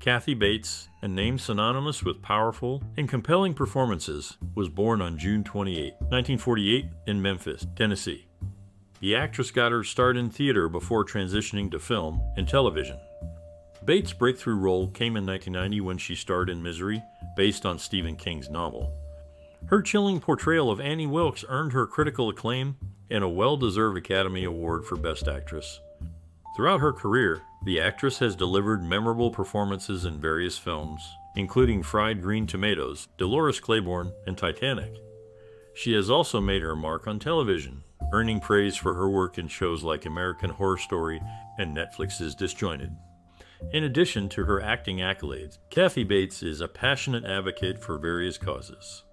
Kathy Bates, a name synonymous with powerful and compelling performances, was born on June 28, 1948, in Memphis, Tennessee. The actress got her start in theater before transitioning to film and television. Bates' breakthrough role came in 1990 when she starred in Misery, based on Stephen King's novel. Her chilling portrayal of Annie Wilkes earned her critical acclaim and a well deserved Academy Award for Best Actress. Throughout her career, the actress has delivered memorable performances in various films, including Fried Green Tomatoes, Dolores Claiborne, and Titanic. She has also made her mark on television, earning praise for her work in shows like American Horror Story and Netflix's Disjointed. In addition to her acting accolades, Kathy Bates is a passionate advocate for various causes.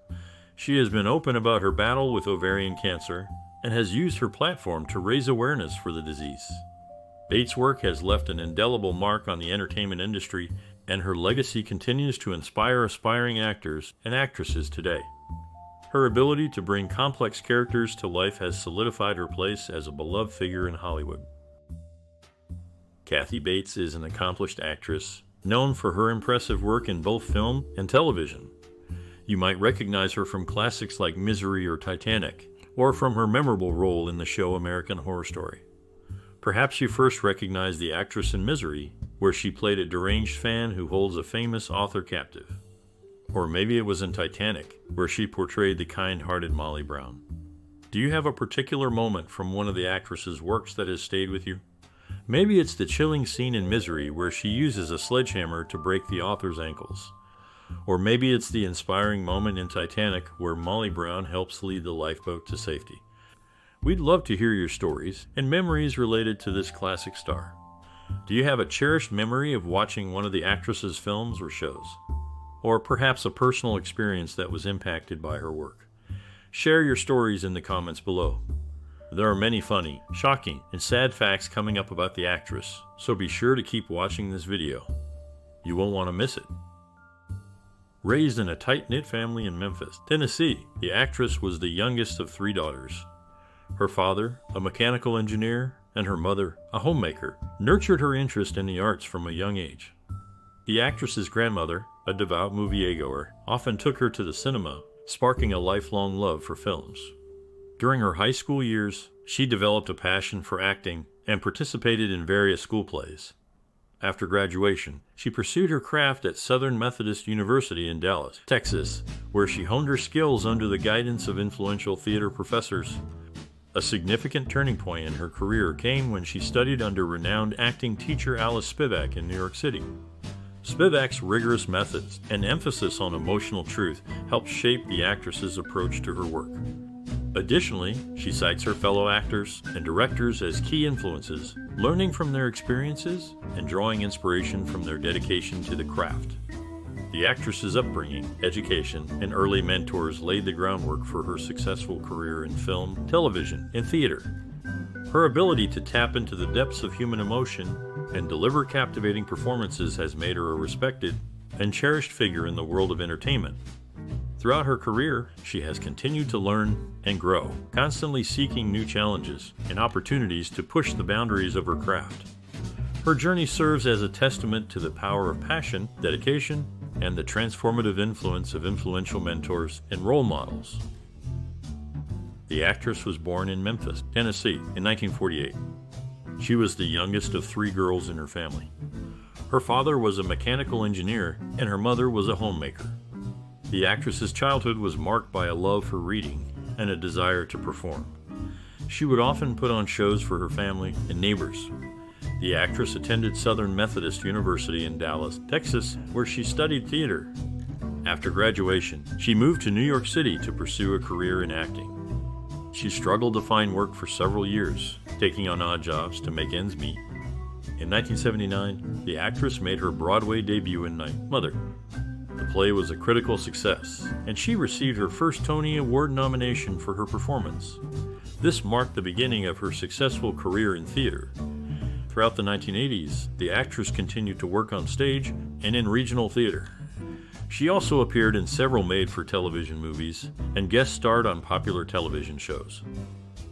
She has been open about her battle with ovarian cancer and has used her platform to raise awareness for the disease. Bates' work has left an indelible mark on the entertainment industry, and her legacy continues to inspire aspiring actors and actresses today. Her ability to bring complex characters to life has solidified her place as a beloved figure in Hollywood. Kathy Bates is an accomplished actress, known for her impressive work in both film and television. You might recognize her from classics like Misery or Titanic, or from her memorable role in the show American Horror Story. Perhaps you first recognize the actress in Misery, where she played a deranged fan who holds a famous author captive. Or maybe it was in Titanic, where she portrayed the kind hearted Molly Brown. Do you have a particular moment from one of the actress's works that has stayed with you? Maybe it's the chilling scene in Misery where she uses a sledgehammer to break the author's ankles. Or maybe it's the inspiring moment in Titanic where Molly Brown helps lead the lifeboat to safety. We'd love to hear your stories and memories related to this classic star. Do you have a cherished memory of watching one of the actress's films or shows? Or perhaps a personal experience that was impacted by her work? Share your stories in the comments below. There are many funny, shocking, and sad facts coming up about the actress, so be sure to keep watching this video. You won't want to miss it. Raised in a tight knit family in Memphis, Tennessee, the actress was the youngest of three daughters. Her father, a mechanical engineer, and her mother, a homemaker, nurtured her interest in the arts from a young age. The actress's grandmother, a devout moviegoer, often took her to the cinema, sparking a lifelong love for films. During her high school years, she developed a passion for acting and participated in various school plays. After graduation, she pursued her craft at Southern Methodist University in Dallas, Texas, where she honed her skills under the guidance of influential theater professors. A significant turning point in her career came when she studied under renowned acting teacher Alice Spivak in New York City. Spivak's rigorous methods and emphasis on emotional truth helped shape the actress's approach to her work. Additionally, she cites her fellow actors and directors as key influences, learning from their experiences and drawing inspiration from their dedication to the craft. The actress's upbringing, education, and early mentors laid the groundwork for her successful career in film, television, and theater. Her ability to tap into the depths of human emotion and deliver captivating performances has made her a respected and cherished figure in the world of entertainment. Throughout her career, she has continued to learn and grow, constantly seeking new challenges and opportunities to push the boundaries of her craft. Her journey serves as a testament to the power of passion, dedication, and the transformative influence of influential mentors and role models. The actress was born in Memphis, Tennessee in 1948. She was the youngest of three girls in her family. Her father was a mechanical engineer and her mother was a homemaker. The actress's childhood was marked by a love for reading and a desire to perform. She would often put on shows for her family and neighbors. The actress attended Southern Methodist University in Dallas, Texas, where she studied theater. After graduation, she moved to New York City to pursue a career in acting. She struggled to find work for several years, taking on odd jobs to make ends meet. In 1979, the actress made her Broadway debut in Night Mother, the play was a critical success, and she received her first Tony Award nomination for her performance. This marked the beginning of her successful career in theater. Throughout the 1980s, the actress continued to work on stage and in regional theater. She also appeared in several made for television movies and guest starred on popular television shows.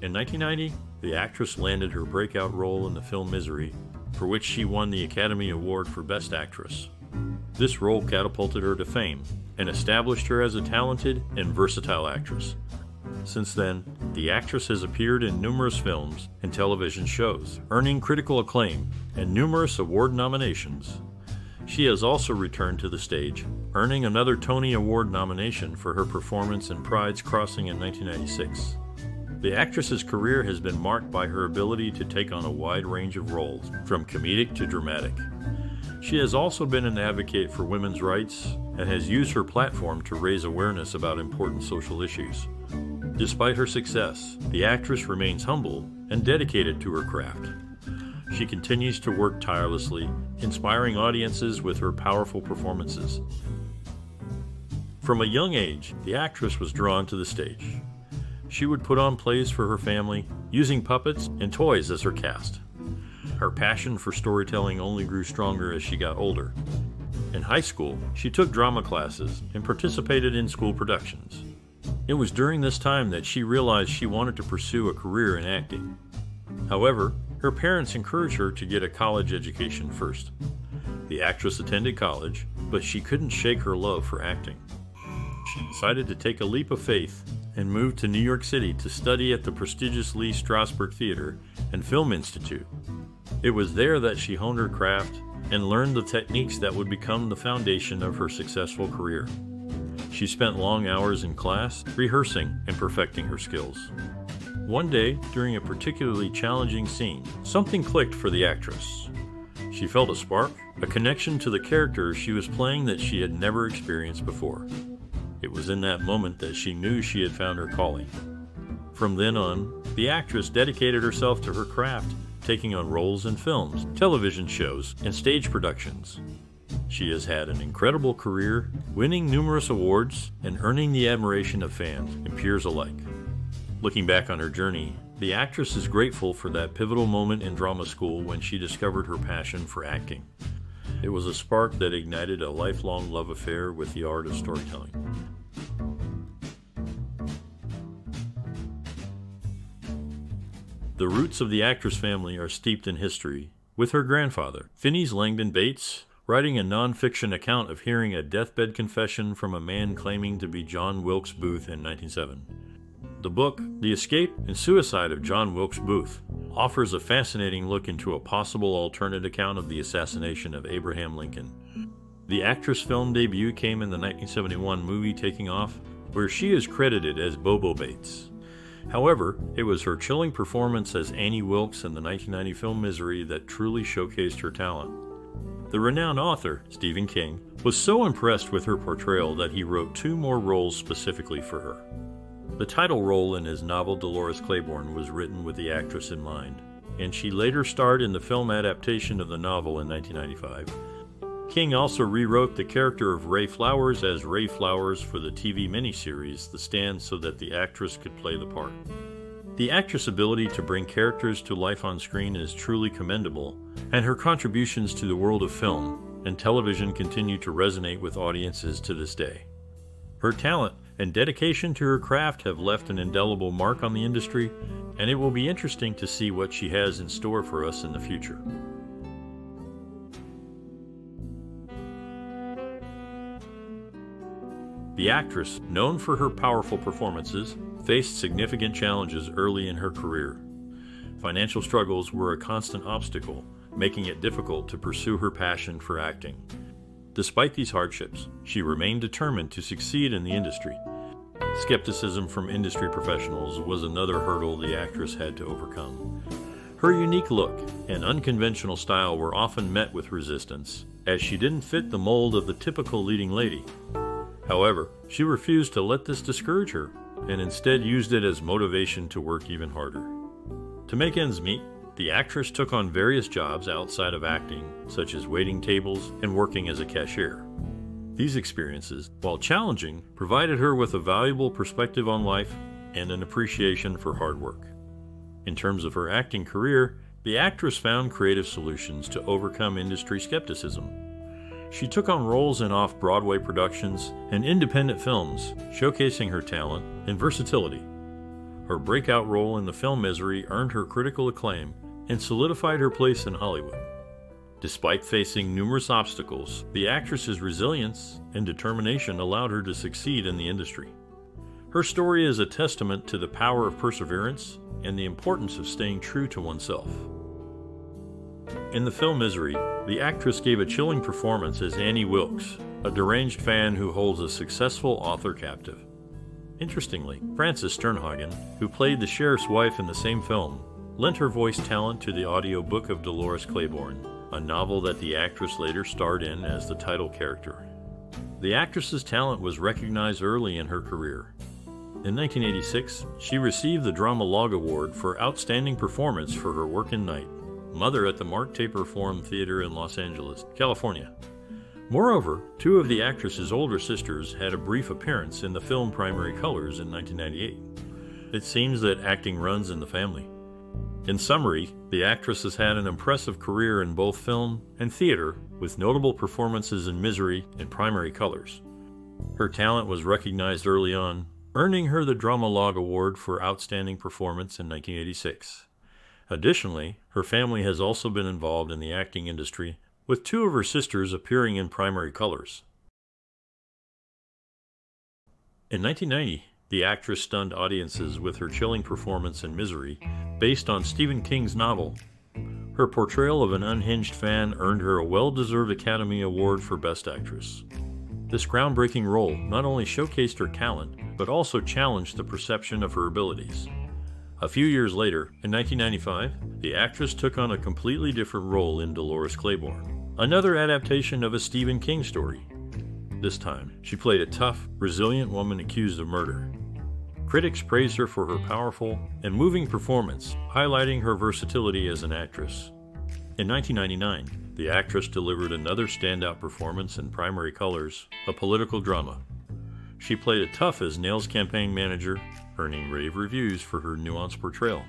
In 1990, the actress landed her breakout role in the film Misery, for which she won the Academy Award for Best Actress. This role catapulted her to fame and established her as a talented and versatile actress. Since then, the actress has appeared in numerous films and television shows, earning critical acclaim and numerous award nominations. She has also returned to the stage, earning another Tony Award nomination for her performance in Pride's Crossing in 1996. The actress's career has been marked by her ability to take on a wide range of roles, from comedic to dramatic. She has also been an advocate for women's rights and has used her platform to raise awareness about important social issues. Despite her success, the actress remains humble and dedicated to her craft. She continues to work tirelessly, inspiring audiences with her powerful performances. From a young age, the actress was drawn to the stage. She would put on plays for her family, using puppets and toys as her cast. Her passion for storytelling only grew stronger as she got older. In high school, she took drama classes and participated in school productions. It was during this time that she realized she wanted to pursue a career in acting. However, her parents encouraged her to get a college education first. The actress attended college, but she couldn't shake her love for acting. She decided to take a leap of faith and moved to New York City to study at the prestigious Lee Strasberg Theater and Film Institute. It was there that she honed her craft and learned the techniques that would become the foundation of her successful career. She spent long hours in class, rehearsing and perfecting her skills. One day, during a particularly challenging scene, something clicked for the actress. She felt a spark, a connection to the character she was playing that she had never experienced before. It was in that moment that she knew she had found her calling. From then on, the actress dedicated herself to her craft, taking on roles in films, television shows, and stage productions. She has had an incredible career, winning numerous awards and earning the admiration of fans and peers alike. Looking back on her journey, the actress is grateful for that pivotal moment in drama school when she discovered her passion for acting. It was a spark that ignited a lifelong love affair with the art of storytelling. The roots of the actress family are steeped in history, with her grandfather, Phineas Langdon Bates, writing a nonfiction account of hearing a deathbed confession from a man claiming to be John Wilkes Booth in 1907. The book, The Escape and Suicide of John Wilkes Booth, offers a fascinating look into a possible alternate account of the assassination of Abraham Lincoln. The actress' film debut came in the 1971 movie Taking Off, where she is credited as Bobo Bates. However, it was her chilling performance as Annie Wilkes in the 1990 film Misery that truly showcased her talent. The renowned author, Stephen King, was so impressed with her portrayal that he wrote two more roles specifically for her. The title role in his novel Dolores Claiborne was written with the actress in mind, and she later starred in the film adaptation of the novel in 1995. King also rewrote the character of Ray Flowers as Rae Flowers for the TV miniseries The Stand so that the actress could play the part. The actress' ability to bring characters to life on screen is truly commendable, and her contributions to the world of film and television continue to resonate with audiences to this day. Her talent and dedication to her craft have left an indelible mark on the industry, and it will be interesting to see what she has in store for us in the future. The actress, known for her powerful performances, faced significant challenges early in her career. Financial struggles were a constant obstacle, making it difficult to pursue her passion for acting. Despite these hardships, she remained determined to succeed in the industry. Skepticism from industry professionals was another hurdle the actress had to overcome. Her unique look and unconventional style were often met with resistance, as she didn't fit the mold of the typical leading lady. However, she refused to let this discourage her and instead used it as motivation to work even harder. To make ends meet, the actress took on various jobs outside of acting, such as waiting tables and working as a cashier. These experiences, while challenging, provided her with a valuable perspective on life and an appreciation for hard work. In terms of her acting career, the actress found creative solutions to overcome industry skepticism she took on roles in off Broadway productions and independent films, showcasing her talent and versatility. Her breakout role in the film Misery earned her critical acclaim and solidified her place in Hollywood. Despite facing numerous obstacles, the actress's resilience and determination allowed her to succeed in the industry. Her story is a testament to the power of perseverance and the importance of staying true to oneself. In the film Misery, the actress gave a chilling performance as Annie Wilkes, a deranged fan who holds a successful author captive. Interestingly, Frances Sternhagen, who played the sheriff's wife in the same film, lent her voice talent to the audio book of Dolores Claiborne, a novel that the actress later starred in as the title character. The actress's talent was recognized early in her career. In 1986, she received the Drama-Logue Award for Outstanding Performance for her work in Night, Mother at the Mark Taper Forum Theater in Los Angeles, California. Moreover, two of the actress's older sisters had a brief appearance in the film Primary Colors in 1998. It seems that acting runs in the family. In summary, the actress has had an impressive career in both film and theater, with notable performances in Misery and Primary Colors. Her talent was recognized early on, earning her the Drama-Logue Award for Outstanding Performance in 1986. Additionally, her family has also been involved in the acting industry, with two of her sisters appearing in Primary Colors. In 1990, the actress stunned audiences with her chilling performance in Misery, based on Stephen King's novel. Her portrayal of an unhinged fan earned her a well deserved Academy Award for Best Actress. This groundbreaking role not only showcased her talent, but also challenged the perception of her abilities. A few years later, in 1995, the actress took on a completely different role in Dolores Claiborne, another adaptation of a Stephen King story. This time, she played a tough, resilient woman accused of murder. Critics praised her for her powerful and moving performance, highlighting her versatility as an actress. In 1999, the actress delivered another standout performance in Primary Colors, a political drama. She played a tough as Nail's campaign manager, earning rave reviews for her nuanced portrayal.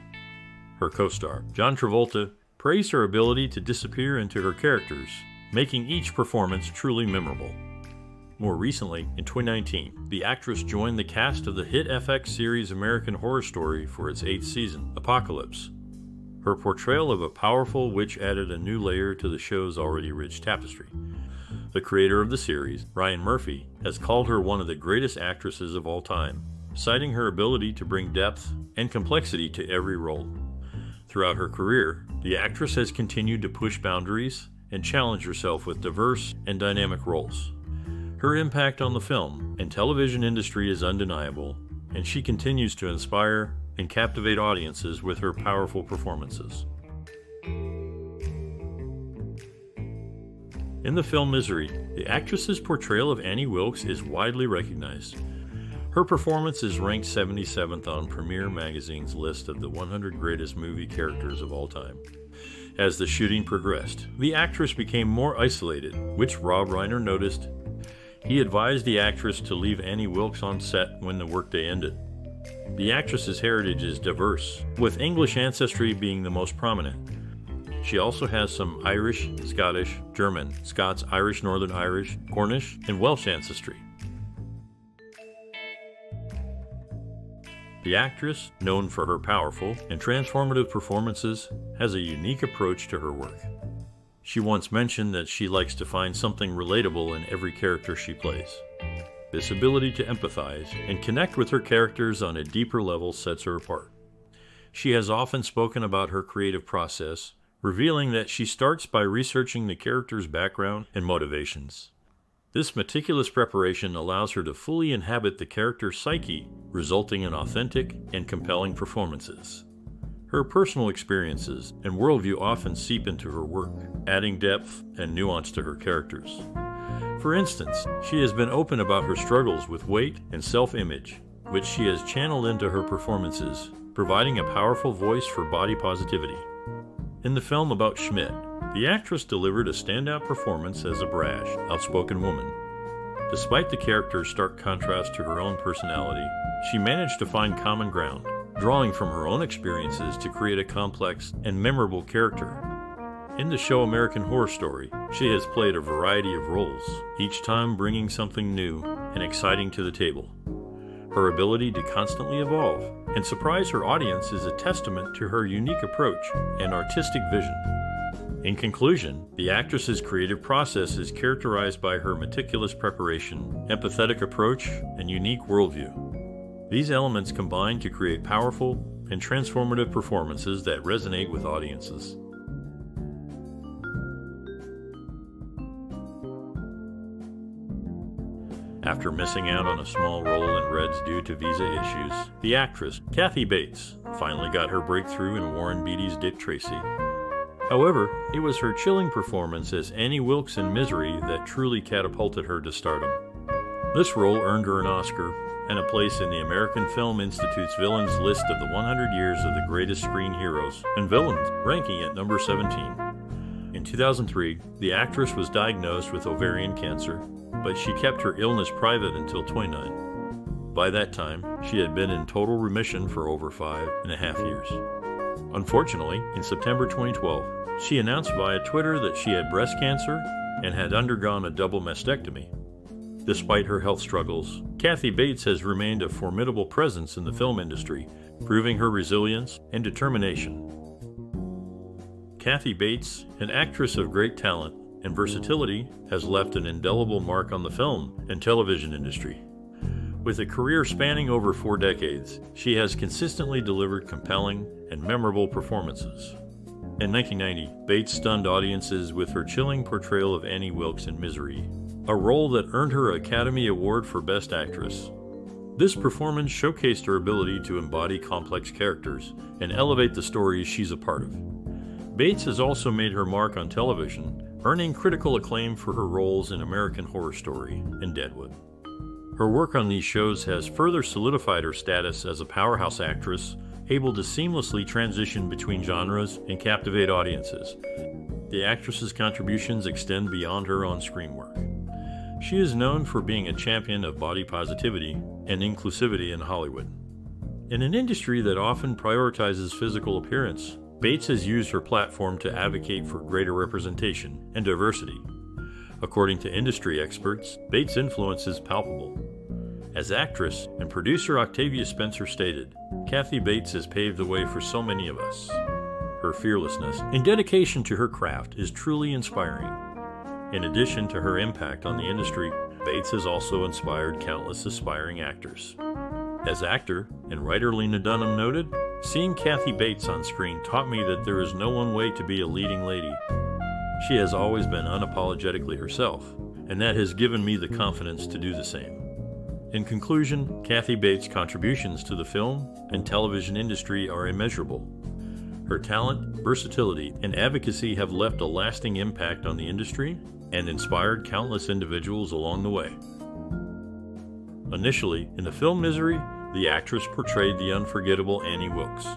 Her co star, John Travolta, praised her ability to disappear into her characters, making each performance truly memorable. More recently, in 2019, the actress joined the cast of the hit FX series American Horror Story for its eighth season, Apocalypse. Her portrayal of a powerful witch added a new layer to the show's already rich tapestry. The creator of the series, Ryan Murphy, has called her one of the greatest actresses of all time, citing her ability to bring depth and complexity to every role. Throughout her career, the actress has continued to push boundaries and challenge herself with diverse and dynamic roles. Her impact on the film and television industry is undeniable, and she continues to inspire and captivate audiences with her powerful performances. In the film Misery, the actress's portrayal of Annie Wilkes is widely recognized. Her performance is ranked 77th on Premiere Magazine's list of the 100 greatest movie characters of all time. As the shooting progressed, the actress became more isolated, which Rob Reiner noticed he advised the actress to leave Annie Wilkes on set when the workday ended. The actress's heritage is diverse, with English ancestry being the most prominent. She also has some Irish, Scottish, German, Scots, Irish, Northern Irish, Cornish, and Welsh ancestry. The actress, known for her powerful and transformative performances, has a unique approach to her work. She once mentioned that she likes to find something relatable in every character she plays. This ability to empathize and connect with her characters on a deeper level sets her apart. She has often spoken about her creative process, revealing that she starts by researching the character's background and motivations. This meticulous preparation allows her to fully inhabit the character's psyche, resulting in authentic and compelling performances. Her personal experiences and worldview often seep into her work, adding depth and nuance to her characters. For instance, she has been open about her struggles with weight and self image, which she has channeled into her performances, providing a powerful voice for body positivity. In the film about Schmidt, the actress delivered a standout performance as a brash, outspoken woman. Despite the character's stark contrast to her own personality, she managed to find common ground drawing from her own experiences to create a complex and memorable character. In the show American Horror Story, she has played a variety of roles, each time bringing something new and exciting to the table. Her ability to constantly evolve and surprise her audience is a testament to her unique approach and artistic vision. In conclusion, the actress's creative process is characterized by her meticulous preparation, empathetic approach, and unique worldview. These elements combine to create powerful and transformative performances that resonate with audiences. After missing out on a small role in Reds due to visa issues, the actress, Kathy Bates, finally got her breakthrough in Warren Beatty's Dick Tracy. However, it was her chilling performance as Annie Wilkes in Misery that truly catapulted her to stardom. This role earned her an Oscar and a place in the American Film Institute's villains list of the 100 years of the greatest screen heroes and villains, ranking at number 17. In 2003, the actress was diagnosed with ovarian cancer but she kept her illness private until 29. By that time, she had been in total remission for over five and a half years. Unfortunately, in September 2012, she announced via Twitter that she had breast cancer and had undergone a double mastectomy. Despite her health struggles, Kathy Bates has remained a formidable presence in the film industry, proving her resilience and determination. Kathy Bates, an actress of great talent, and versatility has left an indelible mark on the film and television industry. With a career spanning over four decades, she has consistently delivered compelling and memorable performances. In 1990, Bates stunned audiences with her chilling portrayal of Annie Wilkes in Misery, a role that earned her an Academy Award for Best Actress. This performance showcased her ability to embody complex characters and elevate the stories she's a part of. Bates has also made her mark on television earning critical acclaim for her roles in American Horror Story and Deadwood. Her work on these shows has further solidified her status as a powerhouse actress, able to seamlessly transition between genres and captivate audiences. The actress's contributions extend beyond her on screen work. She is known for being a champion of body positivity and inclusivity in Hollywood. In an industry that often prioritizes physical appearance, Bates has used her platform to advocate for greater representation and diversity. According to industry experts, Bates' influence is palpable. As actress and producer Octavia Spencer stated, Kathy Bates has paved the way for so many of us. Her fearlessness and dedication to her craft is truly inspiring. In addition to her impact on the industry, Bates has also inspired countless aspiring actors. As actor and writer Lena Dunham noted, Seeing Kathy Bates on screen taught me that there is no one way to be a leading lady. She has always been unapologetically herself, and that has given me the confidence to do the same. In conclusion, Kathy Bates' contributions to the film and television industry are immeasurable. Her talent, versatility, and advocacy have left a lasting impact on the industry and inspired countless individuals along the way. Initially, in the film Misery, the actress portrayed the unforgettable Annie Wilkes.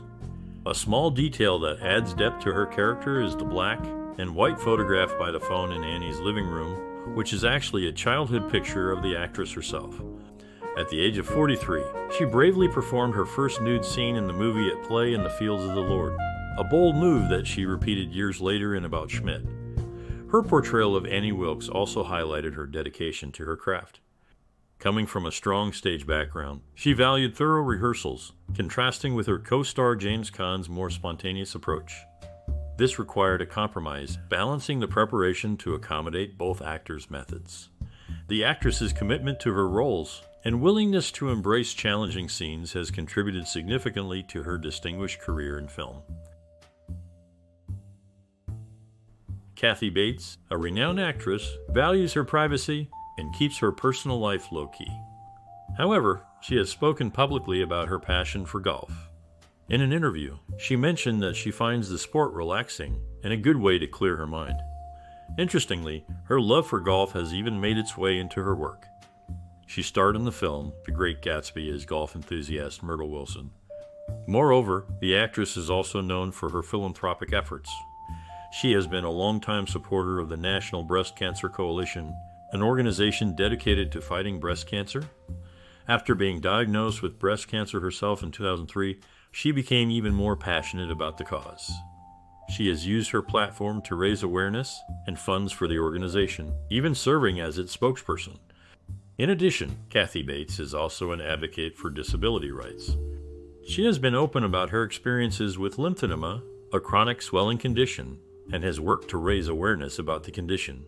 A small detail that adds depth to her character is the black and white photograph by the phone in Annie's living room, which is actually a childhood picture of the actress herself. At the age of 43, she bravely performed her first nude scene in the movie At Play in the Fields of the Lord, a bold move that she repeated years later in About Schmidt. Her portrayal of Annie Wilkes also highlighted her dedication to her craft. Coming from a strong stage background, she valued thorough rehearsals, contrasting with her co star James Caan's more spontaneous approach. This required a compromise, balancing the preparation to accommodate both actors' methods. The actress's commitment to her roles and willingness to embrace challenging scenes has contributed significantly to her distinguished career in film. Kathy Bates, a renowned actress, values her privacy and keeps her personal life low key. However, she has spoken publicly about her passion for golf. In an interview, she mentioned that she finds the sport relaxing and a good way to clear her mind. Interestingly, her love for golf has even made its way into her work. She starred in the film The Great Gatsby as golf enthusiast Myrtle Wilson. Moreover, the actress is also known for her philanthropic efforts. She has been a longtime supporter of the National Breast Cancer Coalition an organization dedicated to fighting breast cancer. After being diagnosed with breast cancer herself in 2003, she became even more passionate about the cause. She has used her platform to raise awareness and funds for the organization, even serving as its spokesperson. In addition, Kathy Bates is also an advocate for disability rights. She has been open about her experiences with lymphedema, a chronic swelling condition and has worked to raise awareness about the condition.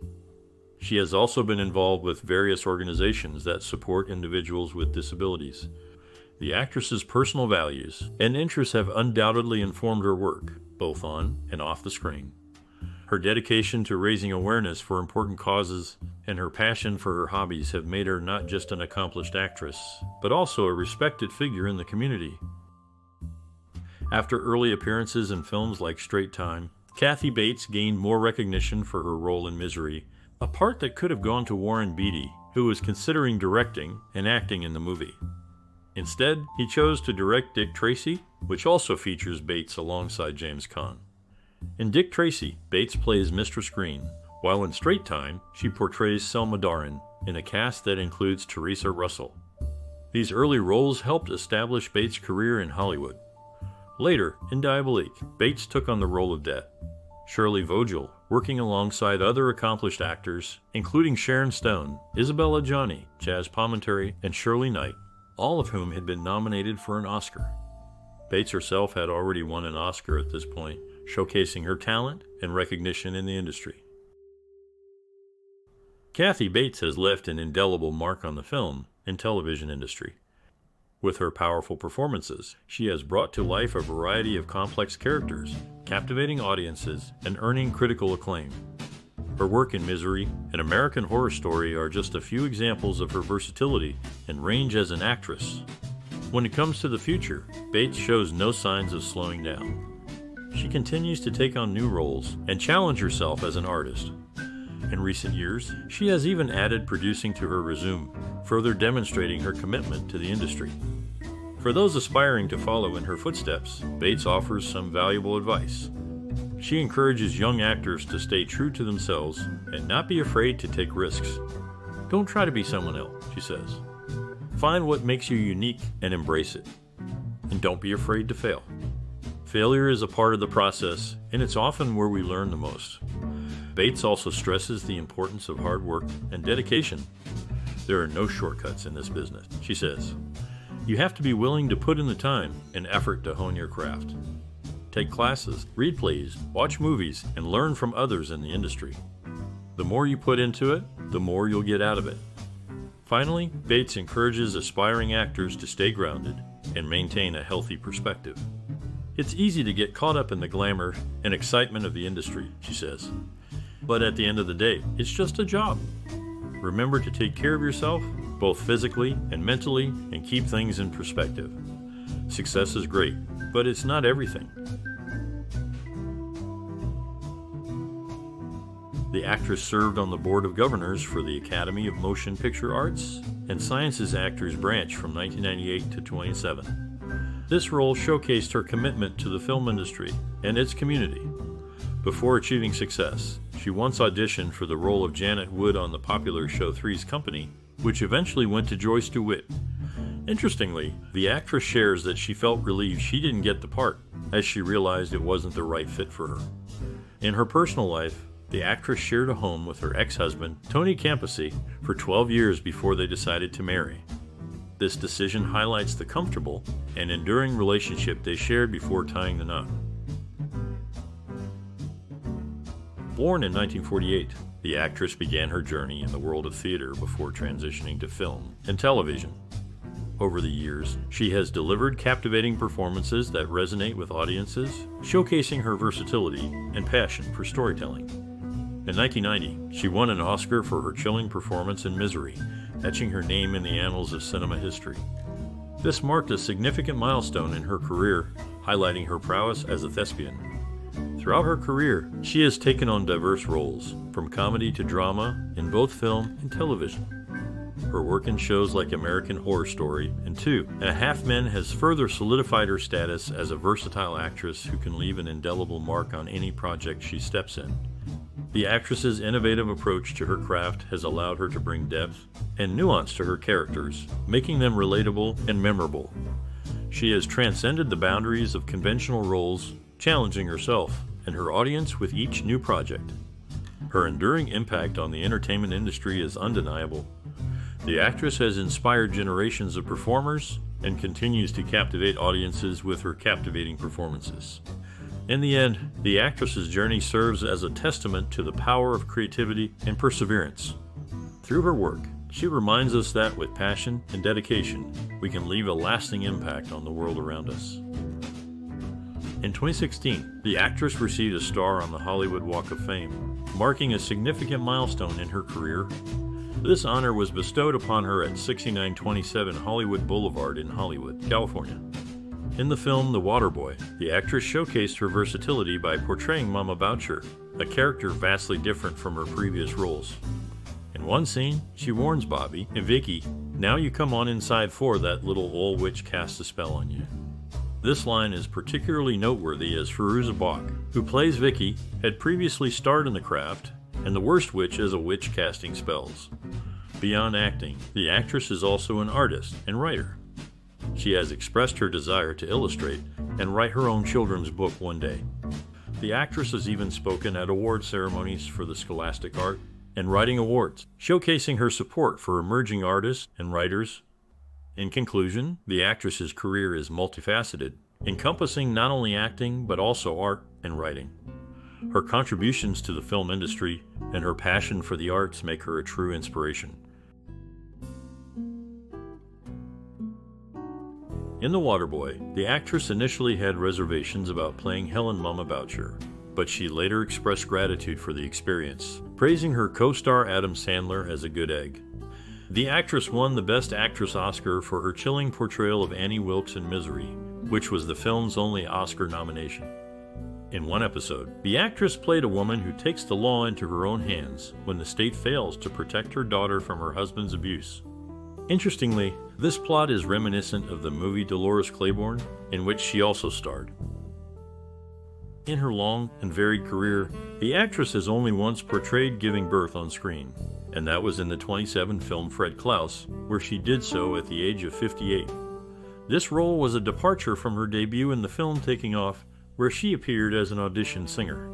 She has also been involved with various organizations that support individuals with disabilities. The actress's personal values and interests have undoubtedly informed her work, both on and off the screen. Her dedication to raising awareness for important causes and her passion for her hobbies have made her not just an accomplished actress, but also a respected figure in the community. After early appearances in films like Straight Time, Kathy Bates gained more recognition for her role in Misery, a part that could have gone to Warren Beatty, who was considering directing and acting in the movie. Instead, he chose to direct Dick Tracy, which also features Bates alongside James Caan. In Dick Tracy, Bates plays Mistress Green, while in Straight Time, she portrays Selma Darin in a cast that includes Theresa Russell. These early roles helped establish Bates' career in Hollywood. Later, in Diabolique, Bates took on the role of Det. Shirley Vogel, working alongside other accomplished actors, including Sharon Stone, Isabella Adjani, Chazz Palminteri, and Shirley Knight, all of whom had been nominated for an Oscar. Bates herself had already won an Oscar at this point, showcasing her talent and recognition in the industry. Kathy Bates has left an indelible mark on the film and television industry. With her powerful performances, she has brought to life a variety of complex characters, captivating audiences, and earning critical acclaim. Her work in Misery and American Horror Story are just a few examples of her versatility and range as an actress. When it comes to the future, Bates shows no signs of slowing down. She continues to take on new roles and challenge herself as an artist. In recent years, she has even added producing to her resume, further demonstrating her commitment to the industry. For those aspiring to follow in her footsteps, Bates offers some valuable advice. She encourages young actors to stay true to themselves and not be afraid to take risks. Don't try to be someone else, she says. Find what makes you unique and embrace it. And don't be afraid to fail. Failure is a part of the process, and it's often where we learn the most. Bates also stresses the importance of hard work and dedication. There are no shortcuts in this business, she says. You have to be willing to put in the time and effort to hone your craft. Take classes, read plays, watch movies, and learn from others in the industry. The more you put into it, the more you'll get out of it. Finally, Bates encourages aspiring actors to stay grounded and maintain a healthy perspective. It's easy to get caught up in the glamour and excitement of the industry, she says. But at the end of the day, it's just a job. Remember to take care of yourself, both physically and mentally, and keep things in perspective. Success is great, but it's not everything. The actress served on the Board of Governors for the Academy of Motion Picture Arts and Sciences Actors Branch from 1998 to 27. This role showcased her commitment to the film industry and its community. Before achieving success, she once auditioned for the role of Janet Wood on the popular show Three's Company, which eventually went to Joyce DeWitt. Interestingly, the actress shares that she felt relieved she didn't get the part, as she realized it wasn't the right fit for her. In her personal life, the actress shared a home with her ex husband, Tony Campisi, for 12 years before they decided to marry. This decision highlights the comfortable and enduring relationship they shared before tying the knot. Born in 1948, the actress began her journey in the world of theater before transitioning to film and television. Over the years, she has delivered captivating performances that resonate with audiences, showcasing her versatility and passion for storytelling. In 1990, she won an Oscar for her chilling performance in Misery etching her name in the annals of cinema history. This marked a significant milestone in her career, highlighting her prowess as a thespian. Throughout her career, she has taken on diverse roles, from comedy to drama, in both film and television. Her work in shows like American Horror Story and Two and a Half Men has further solidified her status as a versatile actress who can leave an indelible mark on any project she steps in. The actress's innovative approach to her craft has allowed her to bring depth and nuance to her characters, making them relatable and memorable. She has transcended the boundaries of conventional roles, challenging herself and her audience with each new project. Her enduring impact on the entertainment industry is undeniable. The actress has inspired generations of performers and continues to captivate audiences with her captivating performances. In the end, the actress's journey serves as a testament to the power of creativity and perseverance. Through her work, she reminds us that with passion and dedication, we can leave a lasting impact on the world around us. In 2016, the actress received a star on the Hollywood Walk of Fame, marking a significant milestone in her career. This honor was bestowed upon her at 6927 Hollywood Boulevard in Hollywood, California. In the film The Waterboy, the actress showcased her versatility by portraying Mama Boucher, a character vastly different from her previous roles. In one scene, she warns Bobby and Vicky, Now you come on inside for that little old witch cast a spell on you. This line is particularly noteworthy as Fairuza Balk, who plays Vicky, had previously starred in The Craft and The Worst Witch is a witch casting spells. Beyond acting, the actress is also an artist and writer. She has expressed her desire to illustrate and write her own children's book one day. The actress has even spoken at award ceremonies for the Scholastic Art and Writing Awards, showcasing her support for emerging artists and writers. In conclusion, the actress's career is multifaceted, encompassing not only acting but also art and writing. Her contributions to the film industry and her passion for the arts make her a true inspiration. In The Waterboy, the actress initially had reservations about playing Helen Mama Boucher, but she later expressed gratitude for the experience, praising her co star Adam Sandler as a good egg. The actress won the Best Actress Oscar for her chilling portrayal of Annie Wilkes in Misery, which was the film's only Oscar nomination. In one episode, the actress played a woman who takes the law into her own hands when the state fails to protect her daughter from her husband's abuse. Interestingly, this plot is reminiscent of the movie Dolores Claiborne, in which she also starred. In her long and varied career, the actress has only once portrayed giving birth on screen, and that was in the 27 film Fred Claus, where she did so at the age of 58. This role was a departure from her debut in the film Taking Off, where she appeared as an audition singer.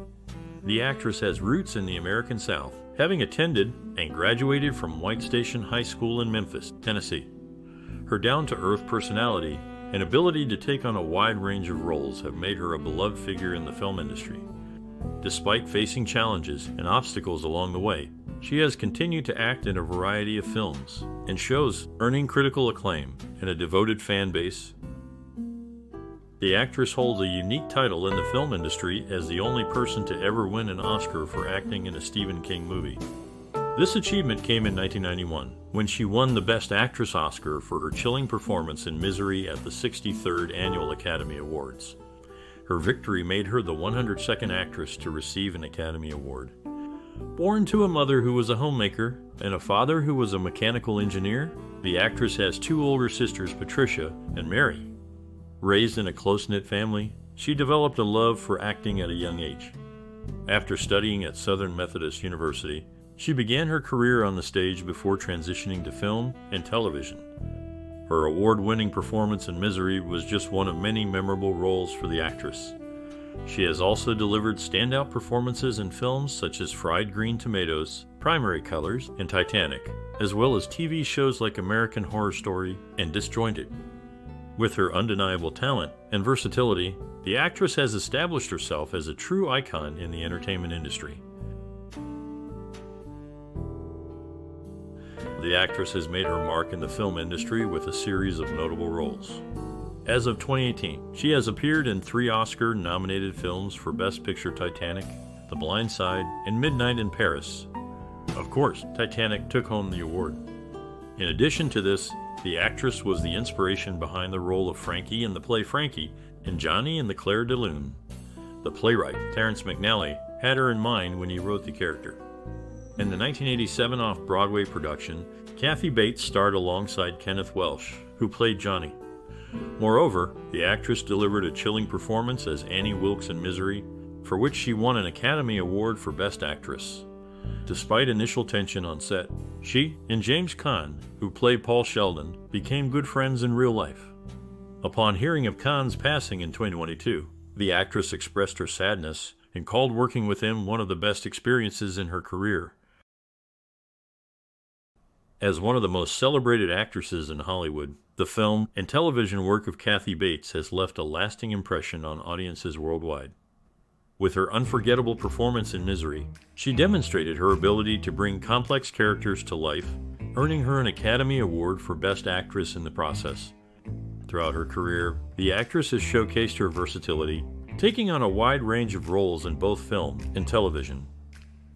The actress has roots in the American South, having attended and graduated from White Station High School in Memphis, Tennessee. Her down to earth personality and ability to take on a wide range of roles have made her a beloved figure in the film industry. Despite facing challenges and obstacles along the way, she has continued to act in a variety of films and shows, earning critical acclaim and a devoted fan base the actress holds a unique title in the film industry as the only person to ever win an Oscar for acting in a Stephen King movie. This achievement came in 1991 when she won the Best Actress Oscar for her chilling performance in Misery at the 63rd Annual Academy Awards. Her victory made her the 102nd actress to receive an Academy Award. Born to a mother who was a homemaker and a father who was a mechanical engineer, the actress has two older sisters, Patricia and Mary. Raised in a close knit family, she developed a love for acting at a young age. After studying at Southern Methodist University, she began her career on the stage before transitioning to film and television. Her award winning performance in Misery was just one of many memorable roles for the actress. She has also delivered standout performances in films such as Fried Green Tomatoes, Primary Colors, and Titanic, as well as TV shows like American Horror Story and Disjointed. With her undeniable talent and versatility, the actress has established herself as a true icon in the entertainment industry. The actress has made her mark in the film industry with a series of notable roles. As of 2018, she has appeared in three Oscar nominated films for Best Picture Titanic, The Blind Side, and Midnight in Paris. Of course, Titanic took home the award. In addition to this, the actress was the inspiration behind the role of Frankie in the play Frankie and Johnny in the Clair de Lune. The playwright, Terrence McNally, had her in mind when he wrote the character. In the 1987 off Broadway production, Kathy Bates starred alongside Kenneth Welsh, who played Johnny. Moreover, the actress delivered a chilling performance as Annie Wilkes in Misery, for which she won an Academy Award for Best Actress. Despite initial tension on set, she and James Caan, who played Paul Sheldon, became good friends in real life. Upon hearing of Caan's passing in 2022, the actress expressed her sadness and called working with him one of the best experiences in her career. As one of the most celebrated actresses in Hollywood, the film and television work of Kathy Bates has left a lasting impression on audiences worldwide. With her unforgettable performance in Misery, she demonstrated her ability to bring complex characters to life, earning her an Academy Award for Best Actress in the process. Throughout her career, the actress has showcased her versatility, taking on a wide range of roles in both film and television.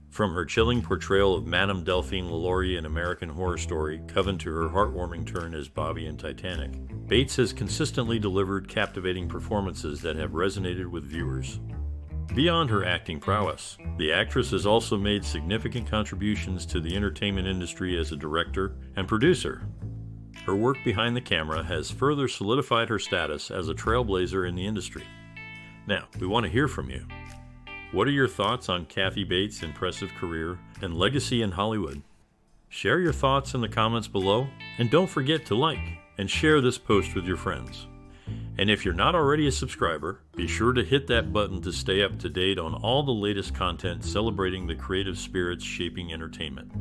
From her chilling portrayal of Madame Delphine LaLaurie in American Horror Story, Coven to her heartwarming turn as Bobby in Titanic, Bates has consistently delivered captivating performances that have resonated with viewers. Beyond her acting prowess, the actress has also made significant contributions to the entertainment industry as a director and producer. Her work behind the camera has further solidified her status as a trailblazer in the industry. Now, we want to hear from you. What are your thoughts on Kathy Bates' impressive career and legacy in Hollywood? Share your thoughts in the comments below, and don't forget to like and share this post with your friends. And if you're not already a subscriber, be sure to hit that button to stay up to date on all the latest content celebrating the creative spirits shaping entertainment.